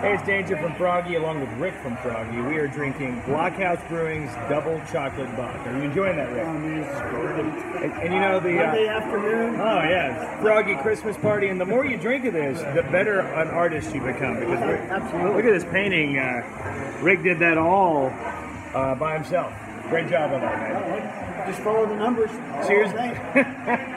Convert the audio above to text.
Hey, it's Danger from Froggy along with Rick from Froggy. We are drinking Block House Brewing's Double Chocolate Bock. Are you enjoying that, Rick? Oh, and, you know the. Uh, Monday afternoon. oh, yeah. Froggy Christmas Party. And the more you drink of this, the better an artist you become. Because Rick, Absolutely. look at this painting. Uh, Rick did that all uh, by himself. Great job on that, man. Just follow the numbers. Cheers.